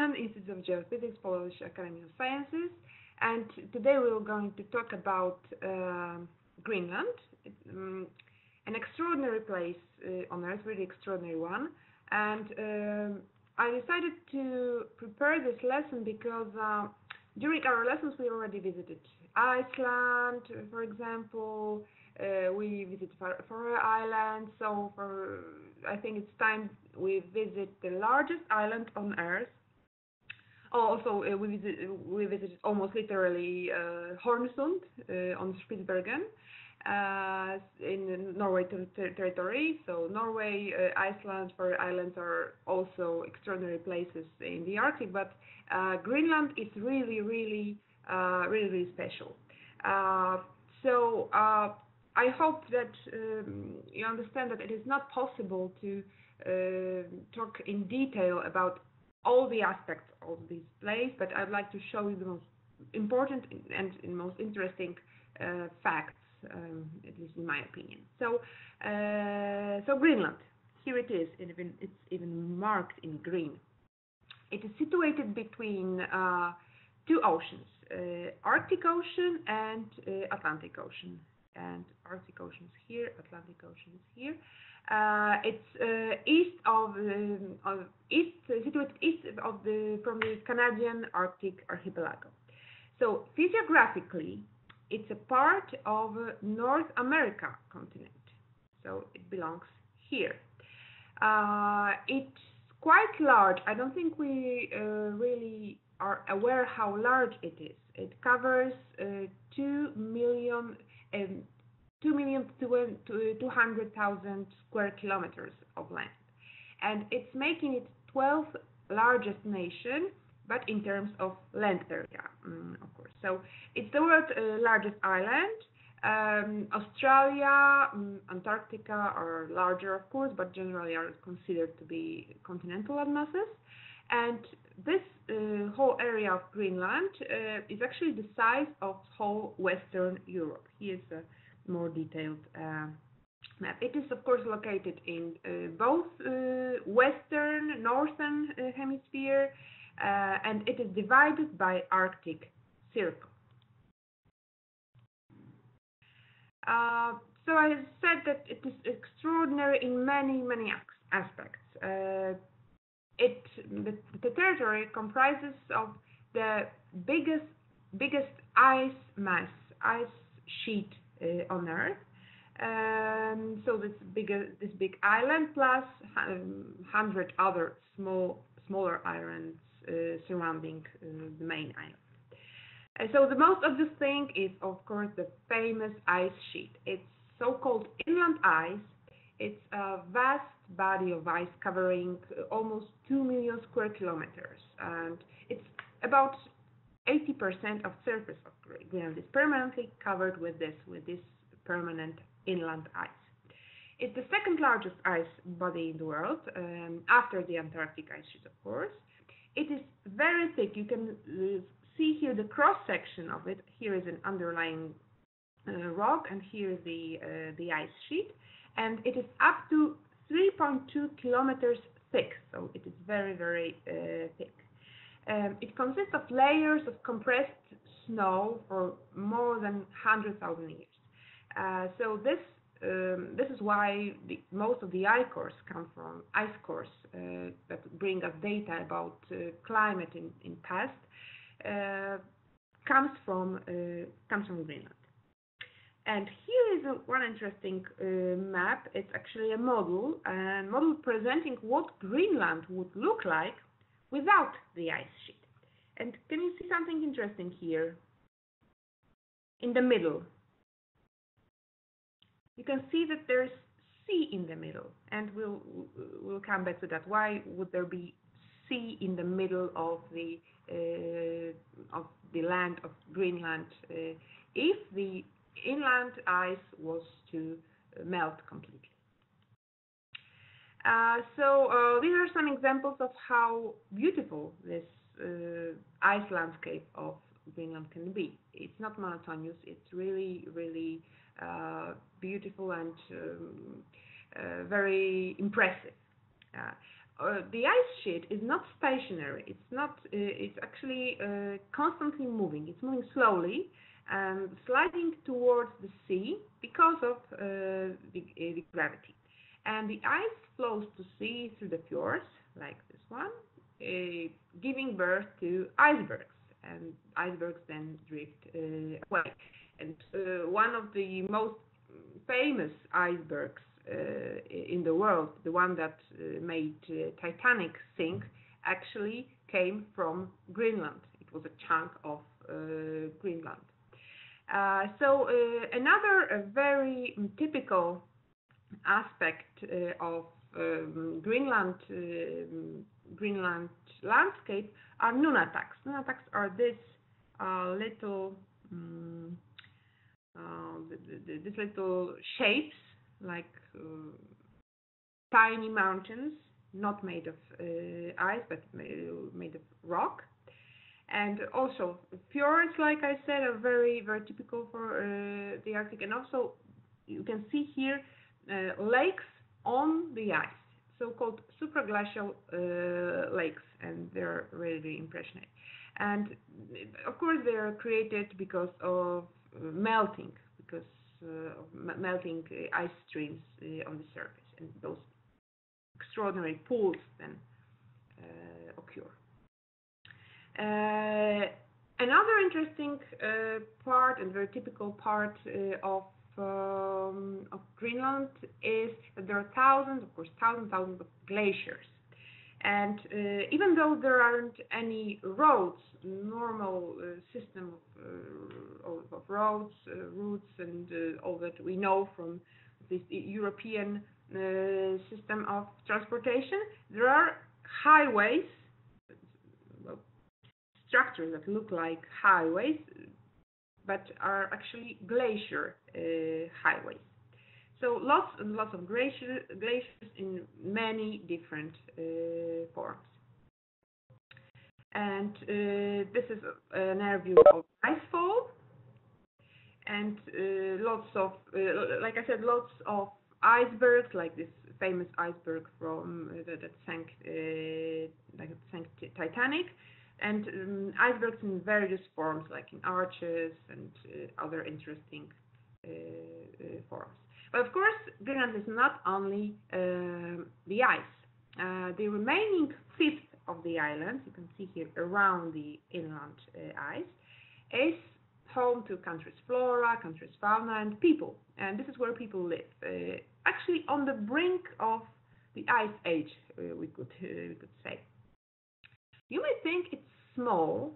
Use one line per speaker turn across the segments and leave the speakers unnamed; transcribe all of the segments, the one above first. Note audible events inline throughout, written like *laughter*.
Institute of Geophysics, Polish Academy of Sciences, and today we're going to talk about uh, Greenland, um, an extraordinary place uh, on Earth, really extraordinary one. And um, I decided to prepare this lesson because uh, during our lessons we already visited Iceland, for example. Uh, we visited Faroe Islands, so for I think it's time we visit the largest island on Earth. Also, uh, we, visit, we visited almost literally uh, Hornsund uh, on Spitsbergen uh, in Norway ter territory. So Norway, uh, Iceland, Faroe Islands are also extraordinary places in the Arctic, but uh, Greenland is really, really, really, really special. So I hope that um, you understand that it is not possible to talk in detail about all the aspects of this place, but I'd like to show you the most important and most interesting facts um, at least in my opinion. So, uh, so Greenland, here it is, even, it's even marked in green. It is situated between uh, two oceans, uh, Arctic Ocean and uh, Atlantic Ocean. And Arctic Ocean is here, Atlantic Ocean is here. Uh, it's uh, east of, um, of east, situated east of the from the Canadian Arctic archipelago. So physiographically, it's a part of North America continent, so it belongs here. Uh, it's quite large. I don't think we uh, really are aware how large it is. It covers uh, 2 million, um, 2 million 200,000 square kilometers of land. And it's making it 12th largest nation but in terms of land area, um, of course. So it's the world's uh, largest island. Um, Australia, um, Antarctica are larger, of course, but generally are considered to be continental landmasses. And this uh, whole area of Greenland uh, is actually the size of whole Western Europe. Here's a more detailed uh, map. It is, of course, located in uh, both uh, Western, Northern Hemisphere, and it is divided by Arctic Circle. So I said that it is extraordinary in many, many aspects. It, the, the, territory comprises of the biggest, biggest ice mass, ice sheet on Earth. Um, so this bigger, this big island plus um, hundred other small, smaller islands uh, surrounding uh, the main island. So the most obvious thing is, of course, the famous ice sheet. It's so-called inland ice. It's a vast body of ice covering almost 2 million square kilometers, and it's about 80% of surface of Greenland is permanently covered with this, with this permanent inland ice. It's the second largest ice body in the world, um, after the Antarctic ice sheet, of course, it is very thick. You can uh, see here the cross section of it. Here is an underlying uh, rock, and here is the uh, the ice sheet, and it is up to 3.2 kilometers thick. So it is very very uh, thick. Um, it consists of layers of compressed snow for more than 100,000 years. Uh, so this um, this is why the, most of the ice cores come from ice cores uh, that bring us data about uh, climate in, in past uh, comes from uh, comes from Greenland. And here is a, one interesting uh, map. It's actually a model, a model presenting what Greenland would look like without the ice sheet. And can you see something interesting here? In the middle, you can see that there's sea in the middle, and we'll we'll come back to that. Why would there be sea in the middle of the uh, of the land of Greenland uh, if the inland ice was to melt completely? Uh, so uh, these are some examples of how beautiful this ice landscape of Greenland can be. It's not monotonous. It's really, really uh, beautiful and um, uh, very impressive. Uh, uh, the ice sheet is not stationary. It's not. Uh, it's actually uh, constantly moving. It's moving slowly and sliding towards the sea because of uh, the, uh, the, gravity. And the ice flows to sea through the fjords, like this one, uh, giving birth to icebergs. And icebergs then drift away. And one of the most famous icebergs uh, in the world, the one that uh, made uh, Titanic sink, actually came from Greenland. It was a chunk of Greenland. so another very typical aspect of um, Greenland um, Greenland landscape are nunataks. Nunataks are this uh, little um, uh, these little shapes like uh, tiny mountains, not made of uh, ice but made of rock. And also fjords, like I said, are very very typical for uh, the Arctic. And also you can see here lakes on the ice so-called supraglacial uh, lakes, and they're really impressive. And of course, they are created because of melting, because uh, melting uh, ice streams uh, on the surface, and those extraordinary pools then occur. another interesting part and very typical part of um, of Greenland is that there are thousands, of course, thousands, thousands of glaciers. And uh, even though there aren't any roads, normal uh, system of, uh, of, roads, uh, routes, and uh, all that we know from this European uh, system of transportation, there are highways, well, structures that look like highways, but are actually glacier highways. So lots and lots of glaciers, glaciers in many different uh, forms. And uh, this is an air view of icefall. And uh, lots of, uh, like I said, lots of icebergs, like this famous iceberg from uh, that, sank, uh, like sank Titanic, and um, icebergs in various forms, like in arches and other interesting forms. But of course, Greenland is not only uh, the ice. Uh, the remaining fifth of the island, you can see here around the inland uh, ice, is home to country's flora, country's fauna, and people. And this is where people live. Uh, actually, on the brink of the ice age, uh, we could uh, we could say. You may think it's small,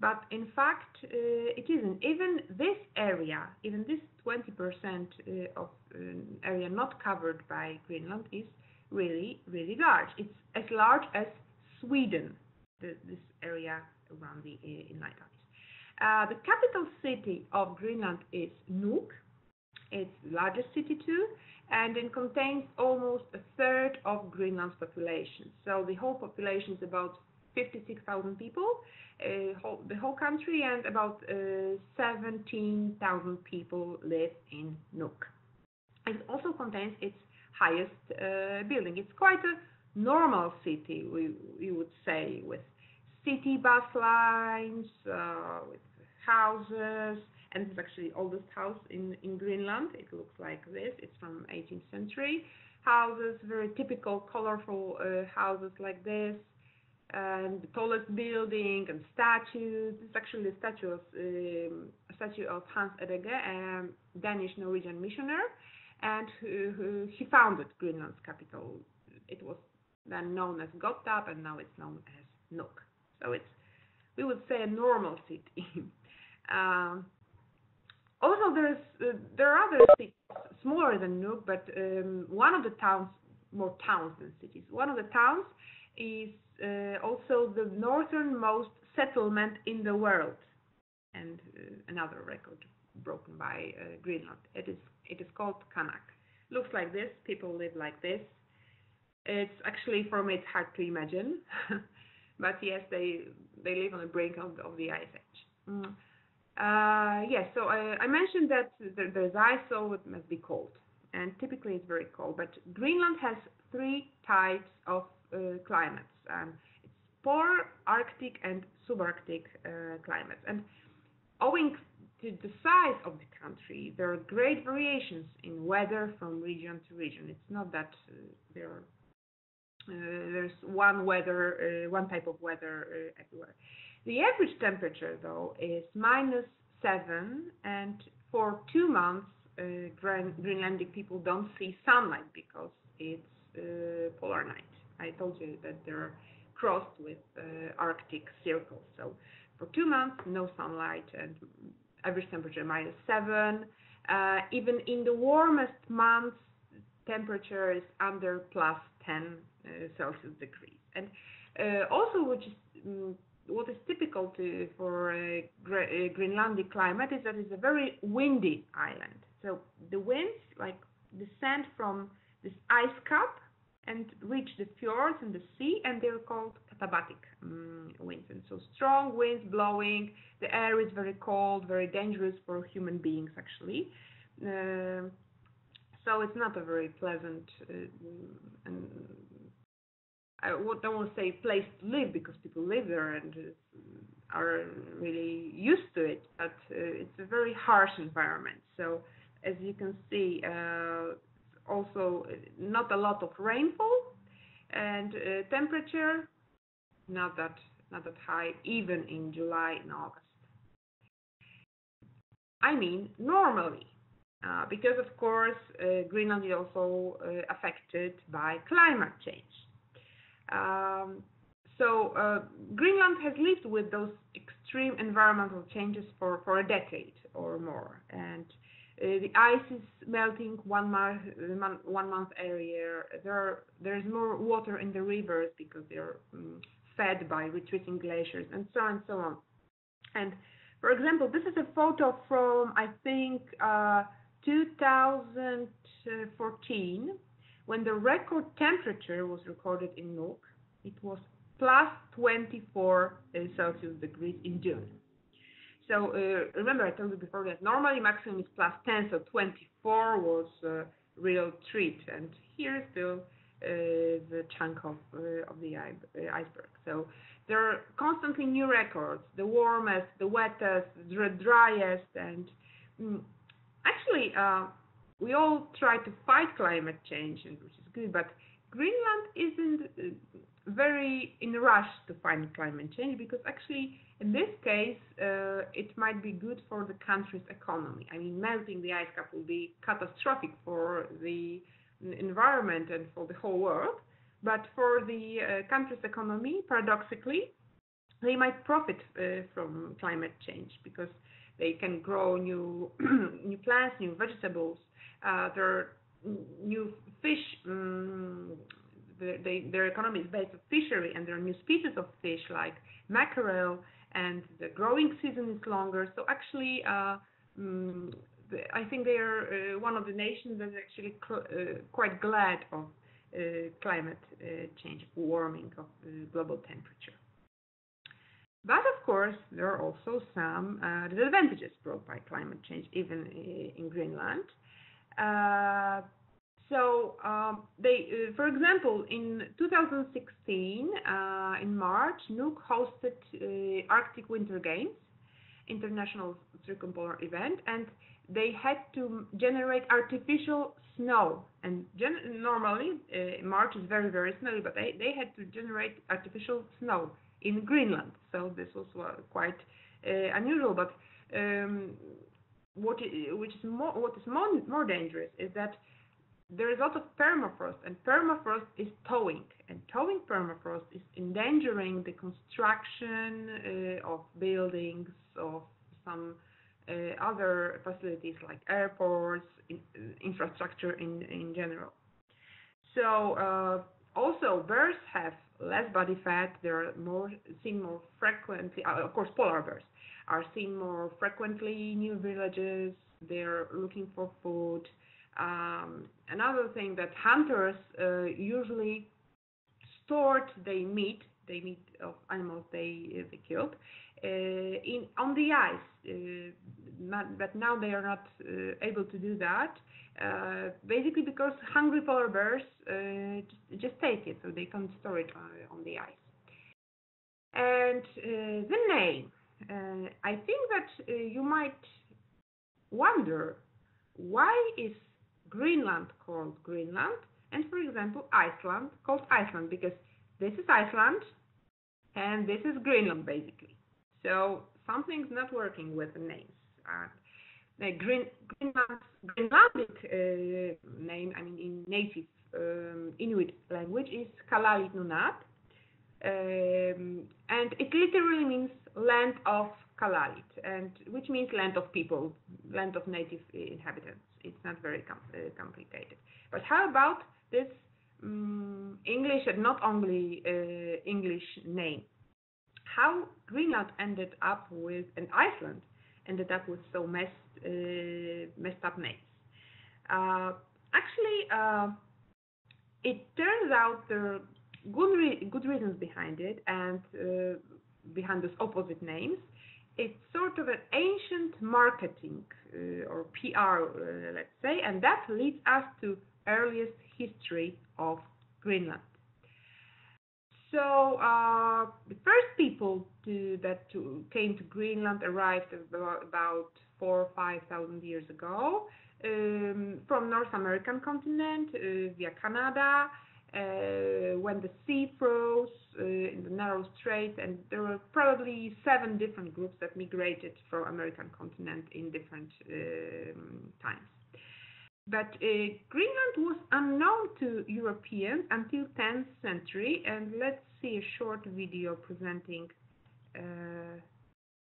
but in fact, uh, it isn't. Even this area, even this 20% uh, of um, area not covered by Greenland is really, really large. It's as large as Sweden, the, this area around the uh, inland ice. Uh, the capital city of Greenland is Nuuk. It's the largest city too, and it contains almost a third of Greenland's population. So the whole population is about 56,000 people, uh, whole, the whole country, and about uh, 17,000 people live in Nuuk. It also contains its highest uh, building. It's quite a normal city, we, we would say, with city bus lines, with houses, and it's actually the oldest house in, in Greenland. It looks like this. It's from 18th century. Houses, very typical, colorful uh, houses like this and the tallest building and statues. This is actually a statue of um, a statue of Hans Egede, a Danish Norwegian missionary, and who, who, he founded Greenland's capital. It was then known as Gottorp, and now it's known as Nuuk. So it's we would say a normal city. *laughs* um, also, there's uh, there are other cities smaller than Nuuk, but um, one of the towns, more towns than cities. One of the towns is also the northernmost settlement in the world, and uh, another record broken by uh, Greenland. It is it is called Qaanaaq. Looks like this. People live like this. It's actually for me it's hard to imagine, *laughs* but yes, they they live on the brink of, of the ice age. Mm. Uh, yes, so I, I mentioned that there, there's ice, so it must be cold, and typically it's very cold. But Greenland has three types of uh, climates. Um, it's polar, Arctic, and subarctic uh, climates. And owing to the size of the country, there are great variations in weather from region to region. It's not that uh, there uh, there's one weather, uh, one type of weather uh, everywhere. The average temperature, though, is minus seven, and for two months, Greenlandic people don't see sunlight because it's polar night. I told you that they're crossed with Arctic circles. So for two months, no sunlight and average temperature minus seven. Uh, even in the warmest months, temperature is under plus 10 uh, Celsius degrees. And uh, also, which is um, what is typical to, for a Greenlandic climate is that it's a very windy island. So the winds like descend from this ice cap and reach the fjords and the sea, and they're called katabatic um, winds. And so strong winds blowing, the air is very cold, very dangerous for human beings actually. Uh, so it's not a very pleasant uh, and I don't want to say place to live because people live there and are really used to it, but uh, it's a very harsh environment. So as you can see, uh, also not a lot of rainfall and uh, temperature not that not that high even in July and August. I mean normally uh, because of course uh, Greenland is also uh, affected by climate change. Um, so uh, Greenland has lived with those extreme environmental changes for, for a decade or more, and the ice is melting one month, one month area. There there's more water in the rivers because they're um, fed by retreating glaciers, and so on and so on. And for example, this is a photo from I think uh, 2014 when the record temperature was recorded in Nuuk. It was plus 24 uh, Celsius degrees in June. So uh, remember, I told you before that normally maximum is plus 10, so 24 was a real treat, and here still uh, the chunk of uh, of the uh, iceberg. So there are constantly new records: the warmest, the wettest, the driest, and mm, actually we all try to fight climate change, which is good, but Greenland isn't very in a rush to fight climate change because actually in this case uh, it might be good for the country's economy. I mean melting the ice cap will be catastrophic for the environment and for the whole world, but for the uh, country's economy, paradoxically, they might profit uh, from climate change because they can grow new *clears throat* new plants, new vegetables. Uh, there are new fish um, they, their economy is based on fishery, and there are new species of fish like mackerel, and the growing season is longer. So actually, uh, the, I think they are uh, one of the nations that is actually uh, quite glad of uh, climate uh, change, warming of uh, global temperature. But of course, there are also some disadvantages brought by climate change, even in Greenland. So um, they, uh, for example, in 2016, uh, in March, Nuuk hosted uh, Arctic Winter Games, international circumpolar event, and they had to generate artificial snow. And normally, uh, March is very, very snowy, but they, they had to generate artificial snow in Greenland. So this was uh, quite uh, unusual. But um, what is, which is more, what is more, more dangerous is that there is a lot of permafrost, and permafrost is thawing, and thawing permafrost is endangering the construction uh, of buildings, of some uh, other facilities like airports, in, uh, infrastructure in, in general. So uh, also bears have less body fat. They are more seen more frequently. Uh, of course, polar bears are seen more frequently in new villages. They're looking for food. Um, another thing that hunters uh, usually stored their meat they meat of animals they they killed in on the ice. Not, but now they are not able to do that. Uh, basically because hungry polar bears uh, just, just, take it, so they can't store it on, on the ice. And uh, the name, I think that you might wonder why is Greenland called Greenland and for example Iceland called Iceland because this is Iceland and this is Greenland basically. So something's not working with the names. Uh, the Green, Greenland, Greenlandic uh, name, I mean in native um, Inuit language is Kalaallit Nunaat, um, and it literally means land of Kalalit, and which means land of people, land of native inhabitants. It's not very com uh, complicated. But how about this um, English and not only uh, English name? How Greenland ended up with an Iceland ended up with so messed uh, messed up names. Actually, it turns out there are good re good reasons behind it, and uh, behind those opposite names. It's sort of an ancient marketing uh, or PR, uh, let's say, and that leads us to earliest history of Greenland. So uh, the first people to, that to, came to Greenland arrived about, four or five thousand years ago um, from North American continent uh, via Canada. Uh, when the sea froze uh, in the narrow strait, and there were probably seven different groups that migrated from American continent in different um, times. But uh, Greenland was unknown to Europeans until 10th century, and let's see a short video presenting uh,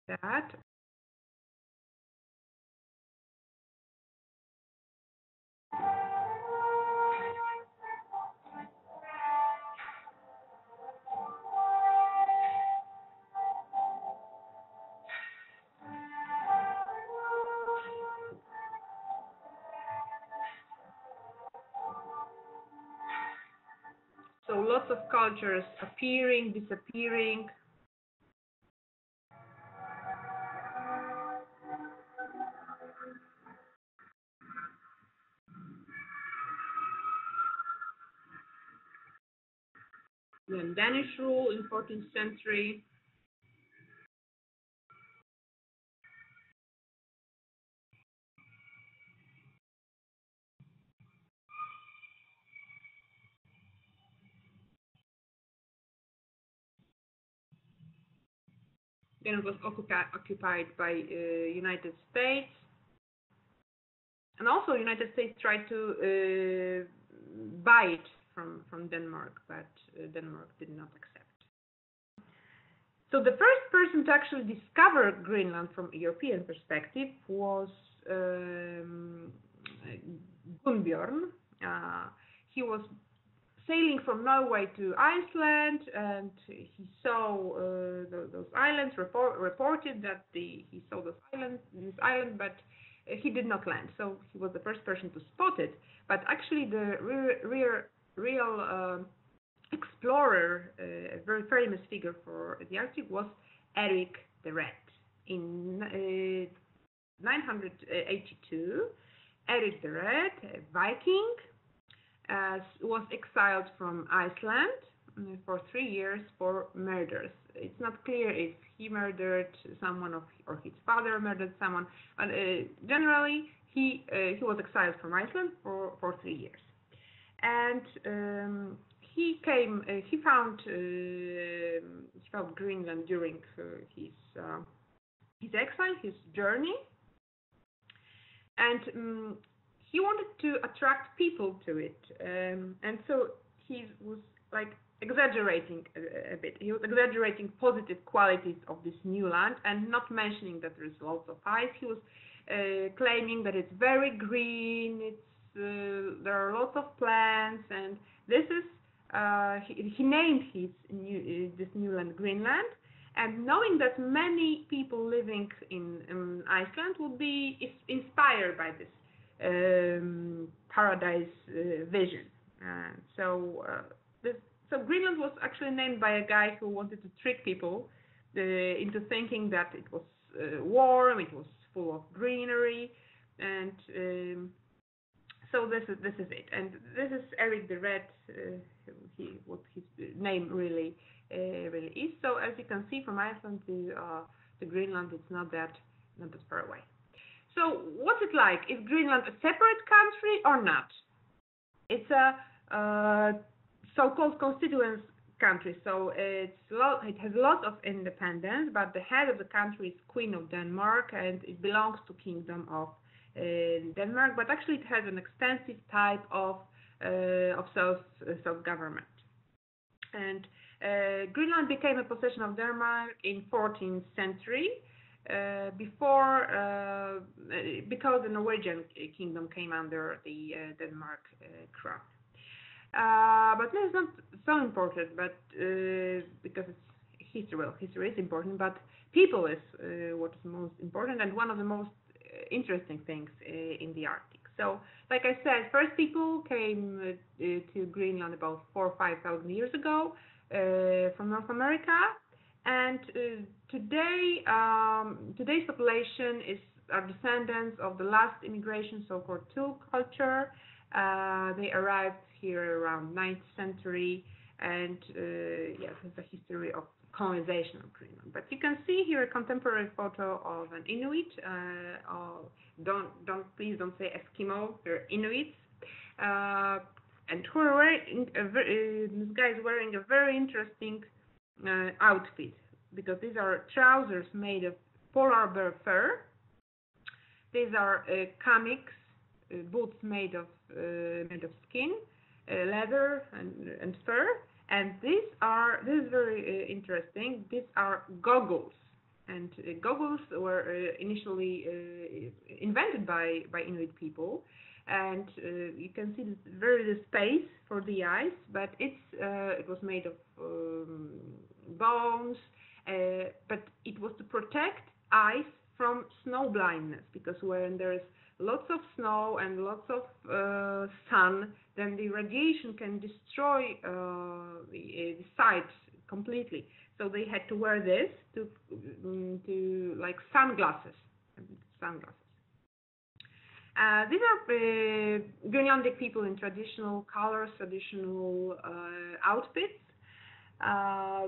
that. So cultures appearing, disappearing. Then Danish rule in 14th century. Then it was occupied by uh, United States. And also United States tried to uh, buy it from, from Denmark, but uh, Denmark did not accept. So the first person to actually discover Greenland from a European perspective was um, Gunnbjorn. Uh, he was sailing from Norway to Iceland, and he saw uh, the, those islands. Report, reported that the, he saw this island, this island, but he did not land. So he was the first person to spot it. But actually, the real, real uh, explorer, uh, a very famous figure for the Arctic, was Eric the Red. In uh, 982, Eric the Red, a Viking, uh, was exiled from Iceland mm, for three years for murders. It's not clear if he murdered someone or his father murdered someone, but uh, generally he uh, he was exiled from Iceland for, for three years. And um, he came, uh, he found uh, he found Greenland during his his exile, his journey, and um, he wanted to attract people to it, um, and so he was like exaggerating a, a, bit. He was exaggerating positive qualities of this new land and not mentioning that there's lots of ice. He was uh, claiming that it's very green, it's uh, there are lots of plants, and this is uh, he, he, named his new uh, this new land Greenland. And knowing that many people living in Iceland would be inspired by this um, paradise uh, vision. Uh, so this so Greenland was actually named by a guy who wanted to trick people uh, into thinking that it was uh, warm, it was full of greenery, and um, so this is this is it. And this is Eric the Red, uh, he, what his name really really is. So as you can see from Iceland uh, to Greenland, it's not that not that far away. So what's it like? Is Greenland a separate country or not? It's a uh, so-called constituent country, so it's it has lots of independence, but the head of the country is Queen of Denmark, and it belongs to Kingdom of uh, Denmark. But actually, it has an extensive type of uh, of self self government, and uh, Greenland became a possession of Denmark in 14th century. Uh, before, uh, because the Norwegian kingdom came under the Denmark crown. Uh, but this is not so important, but uh, because it's history, well, history is important, but people is uh, what is most important and one of the most interesting things in the Arctic. So, like I said, first people came to Greenland about four or five thousand years ago from North America, and today um, today's population is are descendants of the last immigration, so-called Thule culture. Uh, they arrived here around 9th century, and uh, yes, it's a history of colonization of Greenland. But you can see here a contemporary photo of an Inuit. Uh, don't don't please don't say Eskimo. They're Inuits, uh, and who are wearing a very, this guy is wearing a very interesting uh, outfit because these are trousers made of polar bear fur. These are uh, kamiks, uh, boots made of made of skin uh, leather and, and fur. And these are, this is very uh, interesting, these are goggles. And uh, goggles were initially invented by, by Inuit people and uh, you can see this very the space for the eyes, but it's uh, it was made of um, bones, uh, but it was to protect eyes from snow blindness because when there's lots of snow and lots of uh, sun, then the radiation can destroy uh, the, uh, the sight completely. So they had to wear this to um, to like sunglasses, sunglasses. Uh, these are uh, Greenlandic people in traditional colors, traditional uh, outfits. Uh,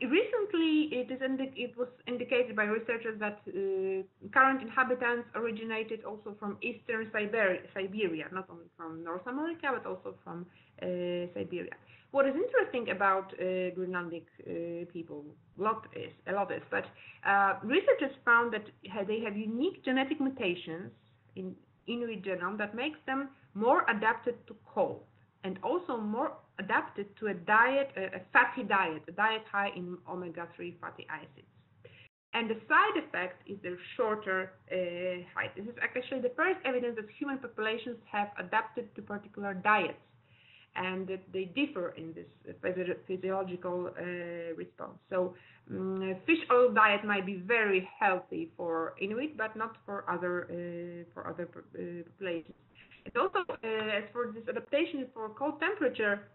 Recently, it, is it was indicated by researchers that uh, current inhabitants originated also from eastern Siberia, Siberia, not only from North America, but also from uh, Siberia. What is interesting about uh, Greenlandic uh, people, lot is, a lot is, but uh, researchers found that they have unique genetic mutations in Inuit genome that makes them more adapted to cold and also more adapted to a diet, a, fatty diet, a diet high in omega-3 fatty acids. And the side effect is their shorter uh, height. This is actually the first evidence that human populations have adapted to particular diets and they differ in this physiological uh, response. So, um, fish oil diet might be very healthy for Inuit, but not for other uh, for other uh, populations. It also, uh, as for this adaptation for cold temperature,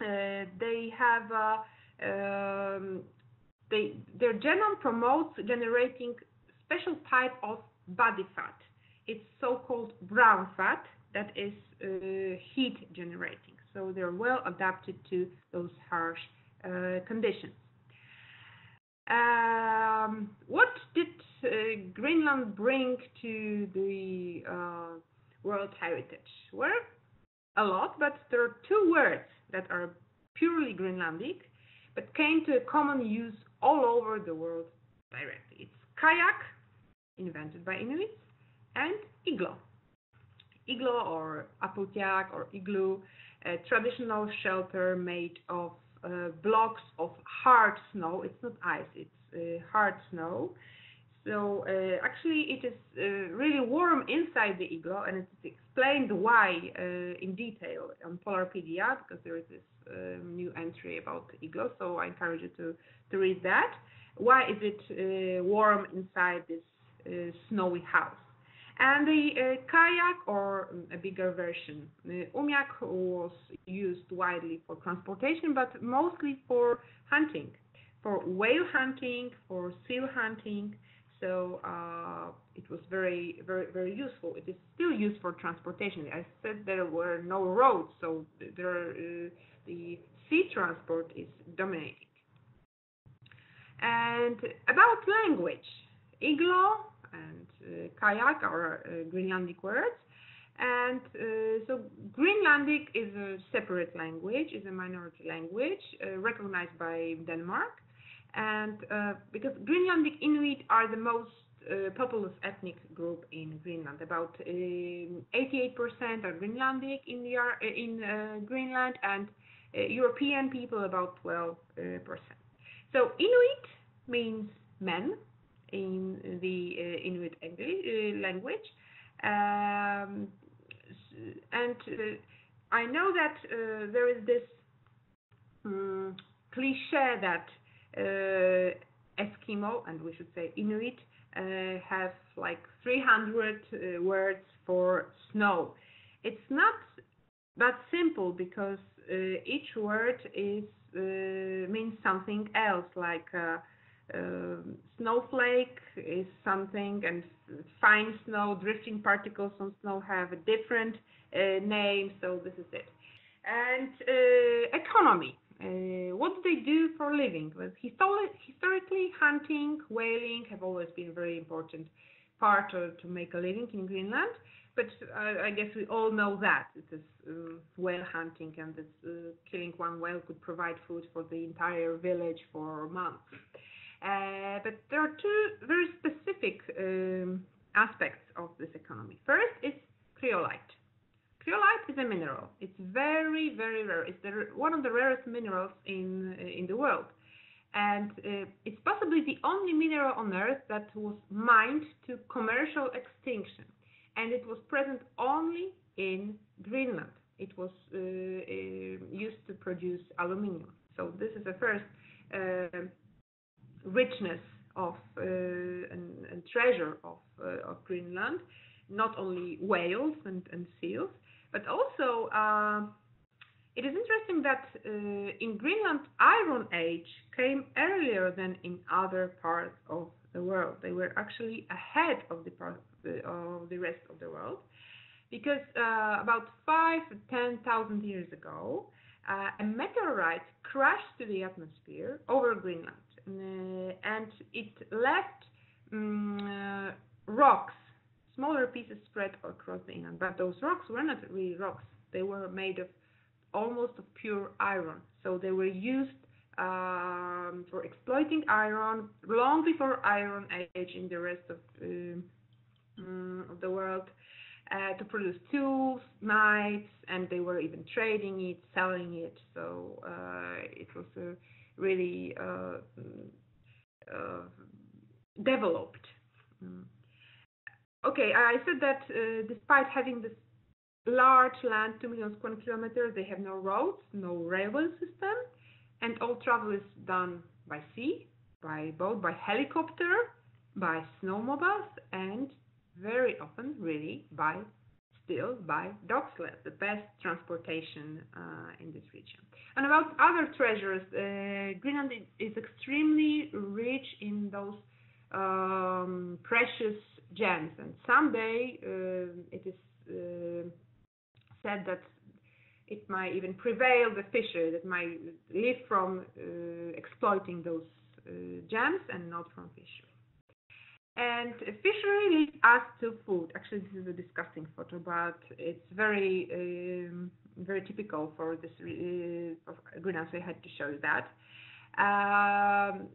uh, they have uh, um, they, their genome promotes generating special type of body fat. It's so-called brown fat that is uh, heat generating. So they're well adapted to those harsh uh, conditions. Um, what did uh, Greenland bring to the World Heritage? Well, a lot, but there are two words that are purely Greenlandic, but came to a common use all over the world directly. It's kayak, invented by Inuits, and igloo. Igloo or apultiak or igloo, a traditional shelter made of uh, blocks of hard snow. It's not ice, it's uh, hard snow. So uh, actually, it is uh, really warm inside the igloo, and it's explained why uh, in detail on Polarpedia because there is this um, new entry about igloo. So I encourage you to to read that. Why is it uh, warm inside this snowy house? And the uh, kayak, or um, a bigger version, uh, umiak was used widely for transportation, but mostly for hunting, for whale hunting, for seal hunting. So uh, it was very, very, very useful. It is still used for transportation. I said there were no roads, so there, uh, the sea transport is dominating. And about language, Igloo and uh, kayak are uh, Greenlandic words. And uh, so Greenlandic is a separate language, is a minority language recognized by Denmark. And because Greenlandic Inuit are the most uh, populous ethnic group in Greenland. About uh, 88% are Greenlandic in, the, uh, in Greenland, and European people about 12%. So Inuit means men, in the uh, Inuit uh, language. Um, and uh, I know that there is this um, cliche that Eskimo, and we should say Inuit, have like 300 uh, words for snow. It's not that simple because each word is means something else. Like snowflake is something, and fine snow, drifting particles on snow have a different uh, name, so this is it. And uh, economy. Uh, what do they do for a living? Well, historically, hunting, whaling have always been a very important part of, to make a living in Greenland. But uh, I guess we all know that it is uh, whale hunting, and that uh, killing one whale could provide food for the entire village for months. Uh, but there are two very specific um, aspects of this economy. First is cryolite. Cryolite is a mineral. It's very, very rare. It's the, one of the rarest minerals in in the world, and uh, it's possibly the only mineral on Earth that was mined to commercial extinction, and it was present only in Greenland. It was uh, uh used to produce aluminium. So this is the first uh, richness of uh, and, and, treasure of, uh, of Greenland, not only whales and, and seals, but also uh, it is interesting that in Greenland, Iron Age came earlier than in other parts of the world. They were actually ahead of the part of the, rest of the world because uh, about five ten thousand years ago, uh, a meteorite crashed to the atmosphere over Greenland. Uh, and it left um, rocks, smaller pieces spread across the inland. But those rocks were not really rocks; they were made of almost of pure iron. So they were used um, for exploiting iron long before Iron Age in the rest of, um, of the world. Uh, to produce tools, knives, and they were even trading it, selling it. So uh, it was a really uh, uh, developed. Mm. Okay, I said that uh, despite having this large land, 2 million square kilometers, they have no roads, no railway system, and all travel is done by sea, by boat, by helicopter, by snowmobiles, and very often, really, by still by dog sled, the best transportation uh, in this region. And about other treasures, uh, Greenland is extremely rich in those um, precious gems, and someday uh, it is uh, said that it might even prevail the fisher that might live from uh, exploiting those uh, gems and not from fishery. And fishery leads us to food. Actually, this is a disgusting photo, but it's very, um, very typical for this uh, so I had to show that. Um,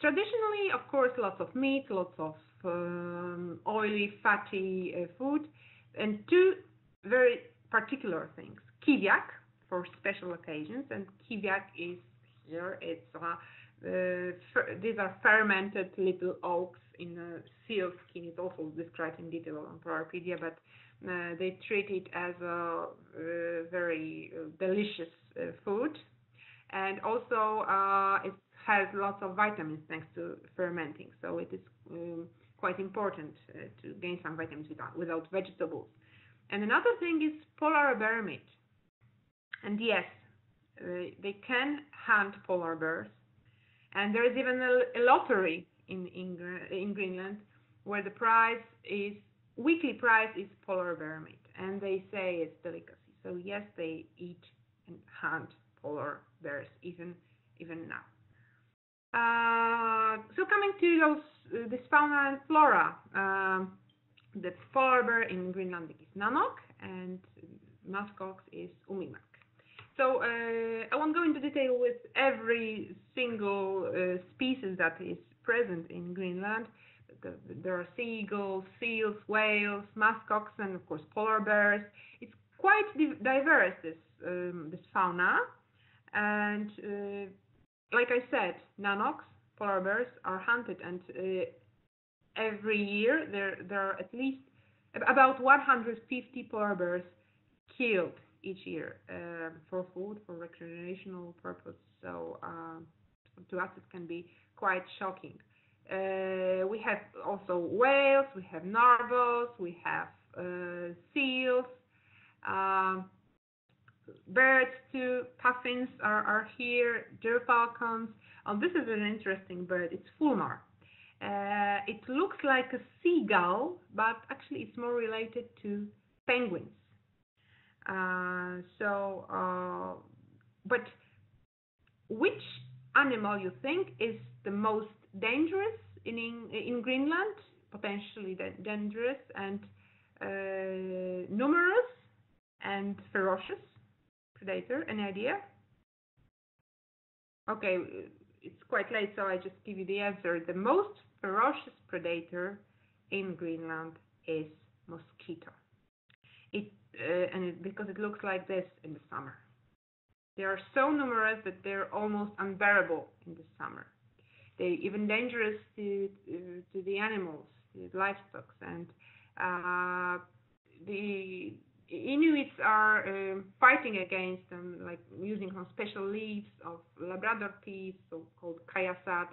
traditionally, of course, lots of meat, lots of um, oily, fatty uh, food, and two very particular things. Kiviak for special occasions, and kiviak is here. It's uh, uh, these are fermented little auks in a seal skin. It's also described in detail on Polarpedia, but they treat it as a uh, very uh, delicious uh, food. And also, uh, it has lots of vitamins thanks to fermenting. So it is um, quite important uh, to gain some vitamins without, without vegetables. And another thing is polar bear meat. And yes, uh, they can hunt polar bears. And there is even a, a lottery in, in, in Greenland where the prize is weekly prize is polar bear meat, and they say it's delicacy. So yes, they eat and hunt polar bears even even now. Uh, so coming to those uh, this fauna and flora, um, the polar bear in Greenland is Nanook, and muskox is Umimmak. So uh, I won't go into detail with every single uh, species that is present in Greenland. There are seagulls, seals, whales, muskox, and of course polar bears. It's quite diverse this um, this fauna, and uh, like I said, nanoks, polar bears, are hunted, and uh, every year there there are at least about 150 polar bears killed each year uh, for food, for recreational purpose. So uh, to us it can be quite shocking. Uh, we have also whales, we have narwhals, we have uh, seals, um, birds too, puffins are, are here, falcons. Oh, this is an interesting bird, it's fulmar. Uh, it looks like a seagull, but actually it's more related to penguins. Uh, so, uh, but which animal you think is the most dangerous in in Greenland? Potentially dangerous and uh, numerous and ferocious predator. Any idea? Okay, it's quite late, so I just give you the answer. The most ferocious predator in Greenland is mosquito. It uh, and it, because it looks like this in the summer. They are so numerous that they're almost unbearable in the summer. They're even dangerous to uh, to the animals, the livestock, and uh, the Inuits are um, fighting against them, like using some special leaves of Labrador tea, so called qajaasat,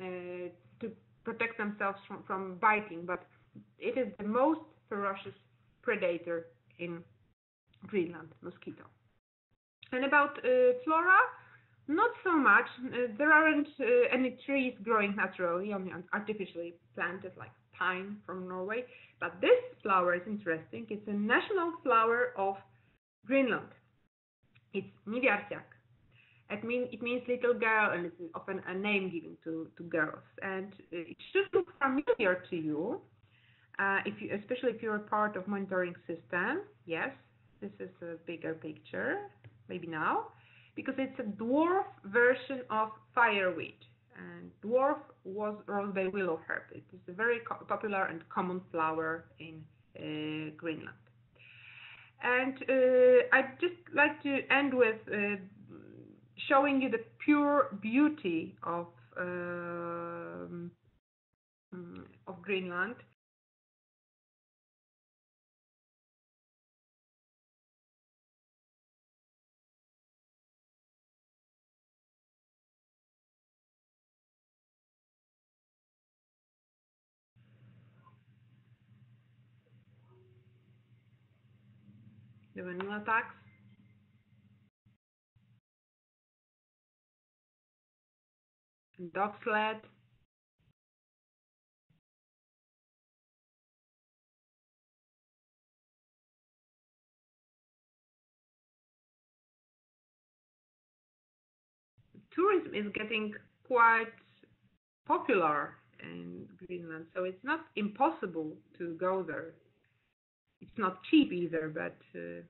uh, to protect themselves from, from biting. But it is the most ferocious predator in Greenland, mosquito. And about uh, flora, not so much. Uh, there aren't uh, any trees growing naturally, only artificially planted, like pine from Norway. But this flower is interesting. It's a national flower of Greenland. It's Niviarsiaq. It, mean, it means little girl, and it's often a name given to, to girls. And it should look familiar to you uh, if you, especially if you're a part of monitoring system, yes, this is a bigger picture, maybe now, because it's a dwarf version of fireweed. And dwarf was rosebay willow herb. It is a very popular and common flower in uh, Greenland. And uh, I'd just like to end with uh, showing you the pure beauty of um, of Greenland the vanilla tax. Dog sled. Tourism is getting quite popular in Greenland, so it's not impossible to go there it's not cheap either, but uh,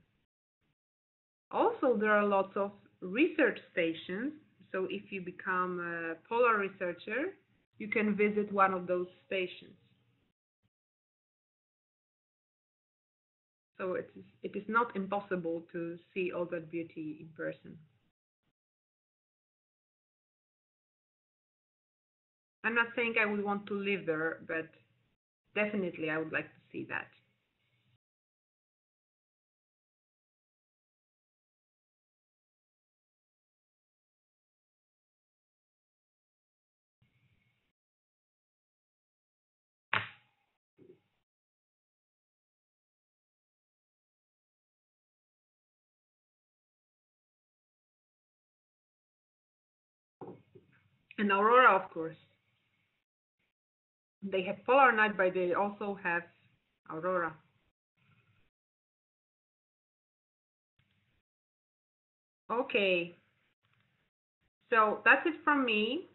also there are lots of research stations. So if you become a polar researcher, you can visit one of those stations. So it is, it is not impossible to see all that beauty in person. I'm not saying I would want to live there, but definitely I would like to see that. And aurora, of course. They have polar night, but they also have aurora. Okay. So that's it from me.